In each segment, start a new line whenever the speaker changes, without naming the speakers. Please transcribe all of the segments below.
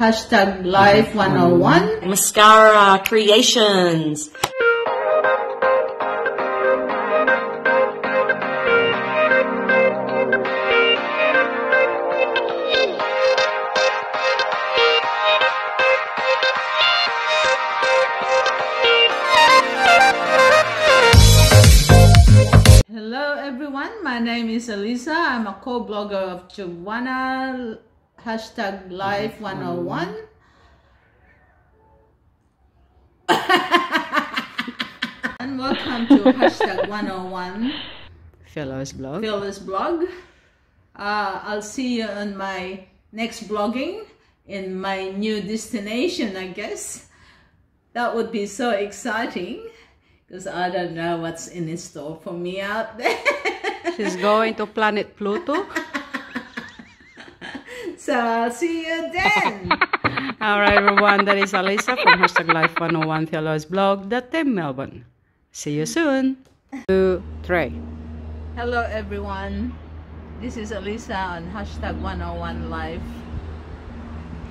Hashtag Life 101.
Maskara Kreations.
Hello everyone, my name is Alyssa. I'm a co-blogger of Joanna hashtag Life 101. and welcome to hashtag 101
Fellows blog.
fellows blog. Uh, I'll see you on my next blogging in my new destination, I guess. That would be so exciting because I don't know what's in store for me out there.
She's going to planet Pluto.
so see you then.
All right, everyone. That is Alyssa from hashtag Life 101 Fellows blog, that in Melbourne. See you soon. Two, three.
Hello everyone. This is Alyssa on hashtag 101 Life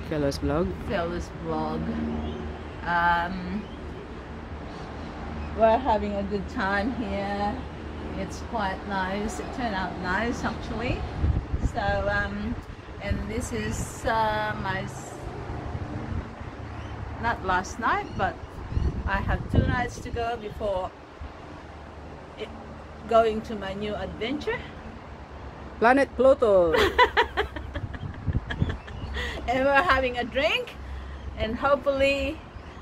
Fellows blog.
Fellows blog. Um, we're having a good time here. It's quite nice. It turned out nice actually. So, um, and this is uh, my not last night, but I have two nights to go before it, going to my new adventure.
Planet Pluto.
and we're having a drink and hopefully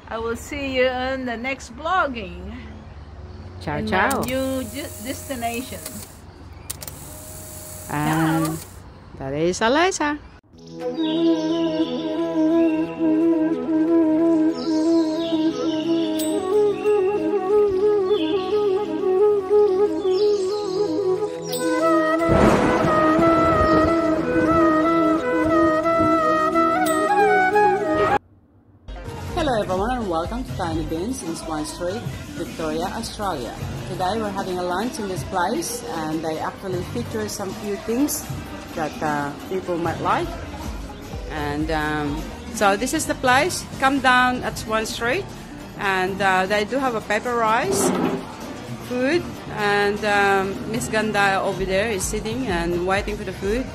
I will see you in the next vlogging
Ciao, ciao.
new destination.
And that is Alyssa. Hello everyone and welcome to Tiny Beans in Swan Street, Victoria, Australia. Today we're having a lunch in this place and they actually feature some few things that uh, people might like. And um, so this is the place. Come down at Swan Street. And uh, they do have a pepper rice food. And um, Miss Ganda over there is sitting and waiting for the food.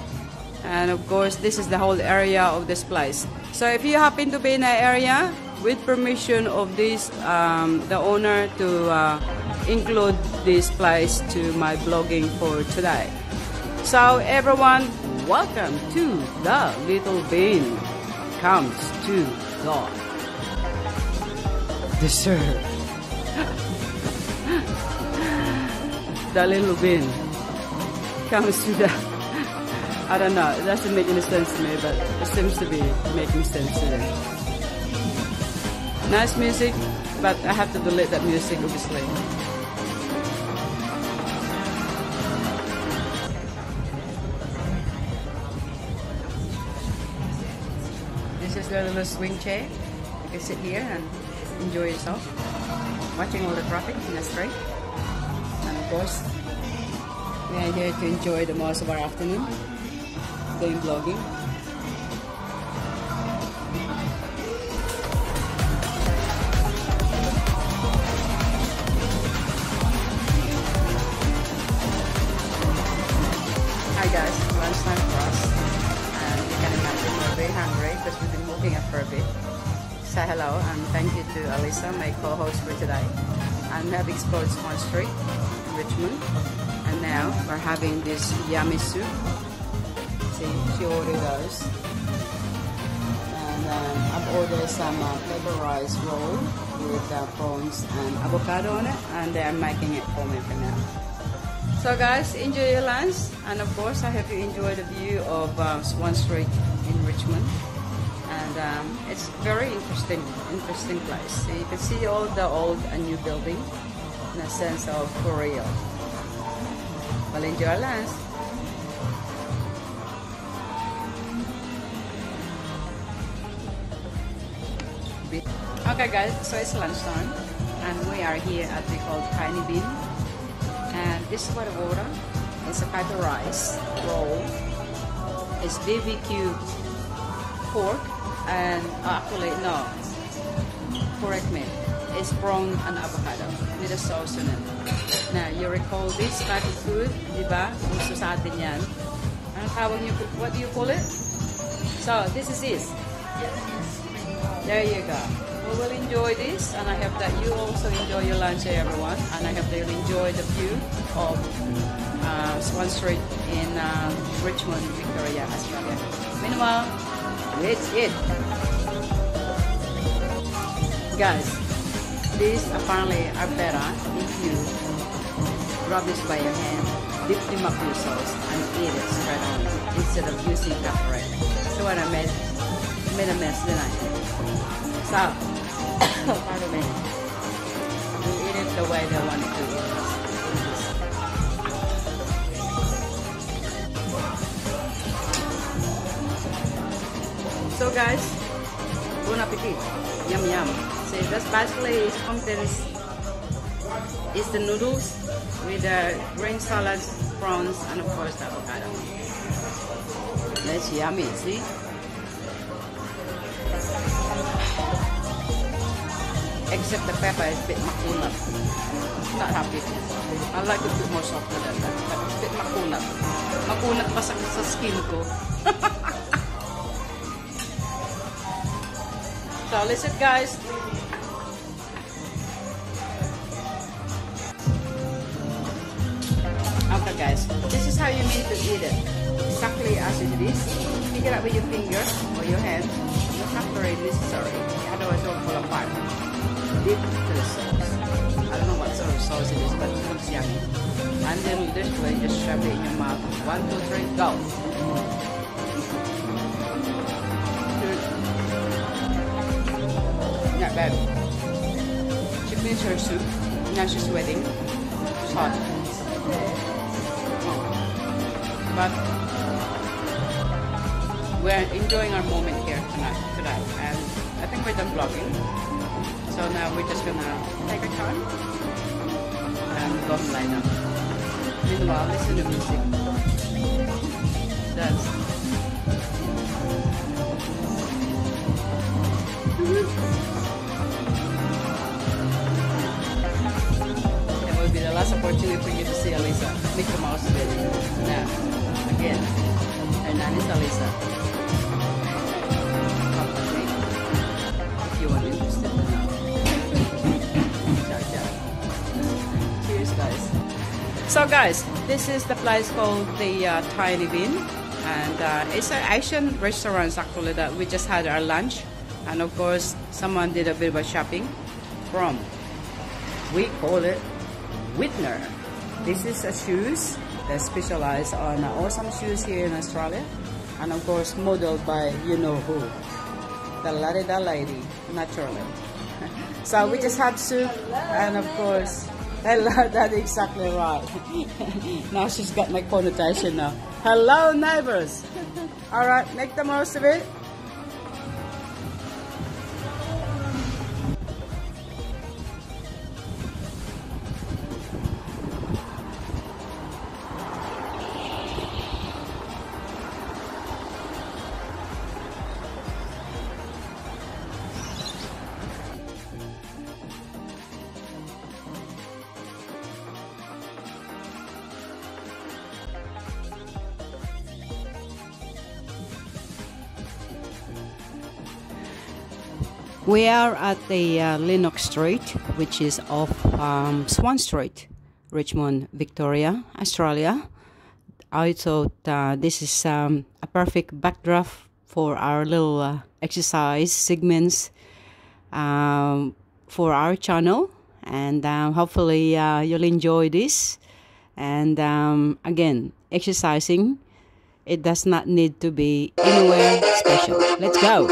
And of course this is the whole area of this place. So if you happen to be in an area with permission of this um, the owner to uh, include this place to my blogging for today so everyone welcome to the little bean comes to the dessert the little bean comes to the I don't know. It doesn't make any sense to me, but it seems to be making sense to. Nice music, but I have to delete that music, obviously. The little swing chair. You can sit here and enjoy yourself, watching all the traffic in the street. And of course, we are here to enjoy the most of our afternoon doing vlogging. Hello and thank you to Alyssa, my co-host for today. We have explored Swan Street, in Richmond. And now we're having this yummy soup See, she ordered those. And um, I've ordered some uh, paper rice roll with uh, prawns and avocado on it, and they're making it for me for now. So guys, enjoy your lunch, and of course I hope you enjoy the view of uh, Swan Street in Richmond. And um, it's very interesting, interesting place. You can see all the old and new building in a sense of for real. Well, enjoy your lunch. Okay guys, so it's lunchtime and we are here at the called Tiny Bean and this is what I order. It's a paper rice roll. It's BBQ pork and actually no, correct me. It's prawn and avocado with a sauce in it. Now, you recall this type of food, di? Gusto sa atin yan. Ano tawag niyo, what do you call it? So, this is it. There you go. We will enjoy this and I hope that you also enjoy your lunch everyone and I hope that you'll enjoy the view of uh, Swan Street in uh, Richmond, Victoria, Australia. Meanwhile, let's eat. Guys, these apparently are better if you rub this by your hand, dip the mackerel sauce and eat it straight on instead of using pepper. So what I made, made a mess, didn't I? So, pardon me. You eat it the way they want it to So guys, bon appetit. Yum yum. So that's basically contains is the noodles with the green salad, prawns, and of course the avocado. That's yummy, see? Except the pepper is a bit makunat. Not happy. I like it a bit more softer than that. But it's a bit makunat. Makunat pa sa, sa skin ko. So listen guys. Okay guys, this is how you need to eat it. Exactly as it is. Pick it up with your finger or your hand. Not very necessary, otherwise it will fall apart. Dip to the sauce. I don't know what sort of sauce it is, but it looks yummy. And then this way, just shove it in your mouth. One, two, three, go. Not. She finished her soup. Now she's sweating. It's hot. But we're enjoying our moment here tonight, tonight. And I think we're done vlogging. So now we're just gonna take our time and go lie down. Meanwhile, listen to music. Dance. It will be the last opportunity for you to see Alyssa. Mickey Mouse video. Now, again, her name is Alyssa. If you. Cheers, guys. So, guys, this is the place called the uh, Tiny Bean. And uh, it's an Asian restaurant actually that we just had our lunch. And of course, someone did a bit of a shopping from we call it Wittner. This is a shoes that specialize on awesome shoes here in Australia, and of course modeled by you know who, the Larida lady, naturally. so we just had soup, and of course, hello, that's exactly right. now she's got my connotation now. Hello, neighbors. All right, make the most of it. We are at the uh, Lennox Street, which is off um, Swan Street, Richmond, Victoria, Australia. I thought uh, this is um, a perfect backdrop for our little uh, exercise segments um, for our channel, and um, hopefully uh, you'll enjoy this. And um, again, exercising, it does not need to be anywhere special. Let's go!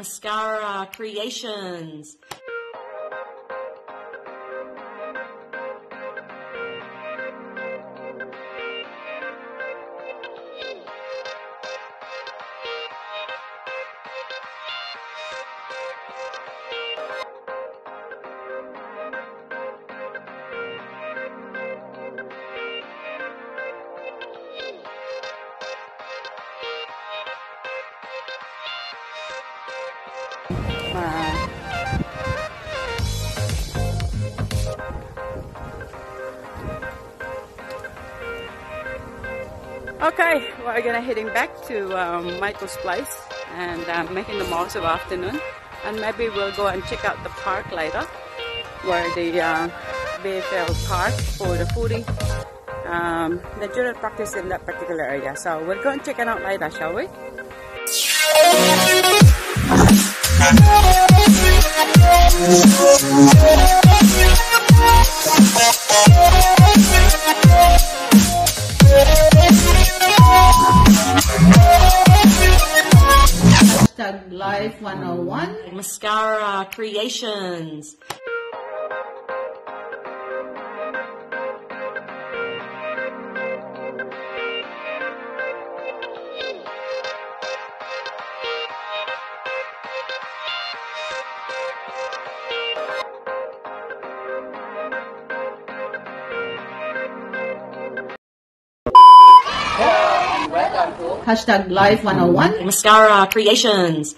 Maskara
Kreations. Okay, we're gonna heading back to um, Michael's place and uh, making the most of afternoon, and maybe we'll go and check out the park later, where the uh, BFL Park for the footy. Um, the children practice in that particular area, so we'll go and check it out later, shall we?
Life 101.
Mm. Maskara Kreations.
Hashtag Life 101.
Maskara Kreations.